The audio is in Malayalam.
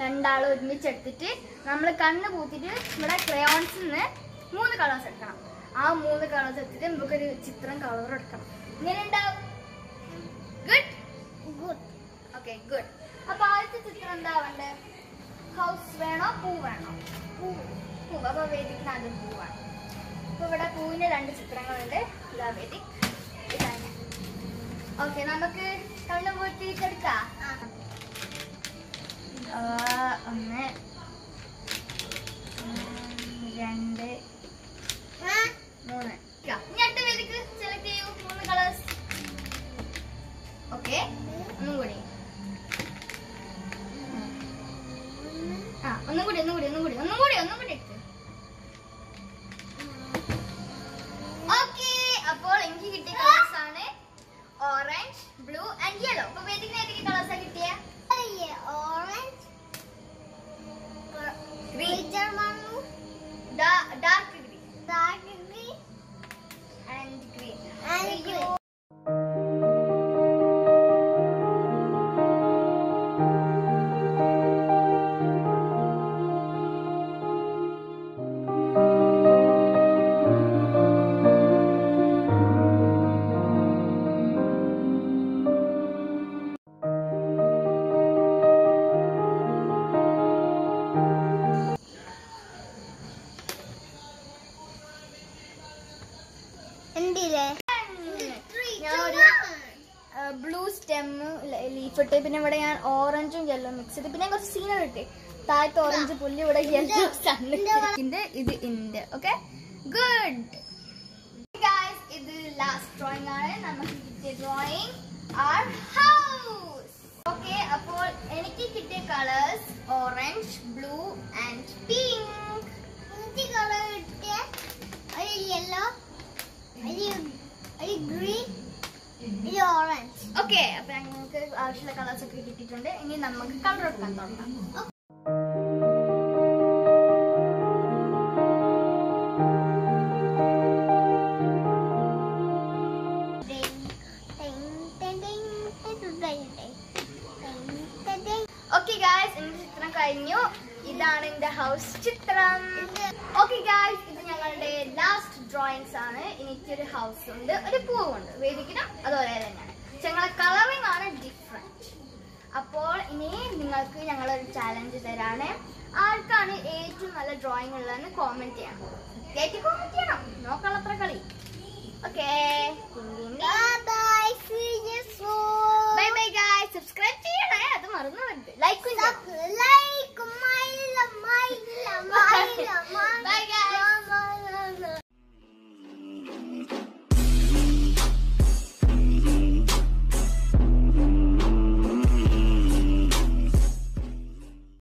രണ്ടാളും ഒരുമിച്ച് നമ്മൾ കണ്ണ് പൂത്തിട്ട് ഇവിടെ ക്രയോൺസിൽ നിന്ന് മൂന്ന് കളേഴ്സ് എടുക്കണം. ആ മൂന്ന് കളേഴ്സ് എടുത്തിട്ട് നമുക്കൊരു ചിത്രം കളർ എടുക്കണം. ഇങ്ങനെ ഉണ്ടാവും ഗുഡ് ഗുഡ് ഓക്കെ ഗുഡ് അപ്പൊ ആദ്യത്തെ ചിത്രം എന്താ വേണ്ടേ ഹൗസ് വേണോ? പൂ വേണോ? പൂ പൂ. അപ്പൊ വേദിക്കുന്ന ആദ്യം പൂവാണ്. അപ്പൊ ഇവിടെ പൂവിന്റെ രണ്ട് ചിത്രങ്ങളുണ്ട്. ഇതാ വേദി. ഇതാണ്. ഓക്കെ നമുക്ക് കണ്ണു പോയിട്ട് എടുക്കാം. ഒന്ന് ആ ഒന്നും കൂടി ഒന്നും കൂടി ഒന്നും കൂടി ഒന്നും കൂടി ഒന്നും കൂടി അപ്പോൾ എനിക്ക് കിട്ടിയ കളേഴ്സ് ആണ് ഓറഞ്ച് ബ്ലൂ ആൻഡ് യെല്ലോ അപ്പൊ വേദിക്കുന്ന ഏതൊക്കെ കളേഴ്സ് കിട്ടിയ ബ്ലൂ സ്റ്റെം ലീഫ് ഇട്ട് പിന്നെ ഇവിടെ ഞാൻ ഓറഞ്ചും യെല്ലോ മിക്സ് ചെയ്ത്. പിന്നെ കുറച്ച് സീനർ ഇട്ട്. താഴത്ത് ഓറഞ്ച് പുല്ല് ഇവിടെ യെല്ലോ സണ്ണിന്റെ ഇത് ഇന്റെ ഓക്കെ ഗുഡ് ഇത് ലാസ്റ്റ് ഡ്രോയിങ് ആണ്. നമുക്ക് കിട്ടിയ ഡ്രോയിങ് ആർ ഹൗസ് ഓക്കെ അപ്പോൾ എനിക്ക് കിട്ടിയ colours orange blue and pink എനിക്ക് കളർ കിട്ടിയ ഒരു യെല്ലോ ഒരു ഗ്രീൻ ഒരു ഓറഞ്ച് ഓക്കെ അപ്പൊ ഞങ്ങൾക്ക് ആവശ്യമുള്ള കളേഴ്സ് ഒക്കെ കിട്ടിയിട്ടുണ്ട്. ഇനി നമുക്ക് കളർ എടുക്കാൻ തുടങ്ങാം. ഓക്കെ ഗായ്സ് എന്റെ ചിത്രം കഴിഞ്ഞു. ഇതാണ് എന്റെ ഹൗസ് ചിത്രം. ഓക്കെ ഗായ്സ് ഇത് ഞങ്ങളുടെ ലാസ്റ്റ് ഡ്രോയിങ്സ് ആണ്. എനിക്കൊരു ഹൗസ് ഉണ്ട് ഒരു പൂവുണ്ട്. വേദിക്കണം അതുപോലെ തന്നെയാണ്. ഞങ്ങളെ കളറിംഗ് ആണ് ഡിഫറെന്റ് നിങ്ങൾക്ക് ഒരു ചാലഞ്ച് തരാണ്. ആർക്കാണ് ഏറ്റവും നല്ല ഡ്രോയിങ് ഉള്ളതെന്ന് കോമെന്റ് ചെയ്യണം കേട്ടി കോമെന്റ് ചെയ്യണം. നോക്കാളത്ര കളി. ഓക്കെ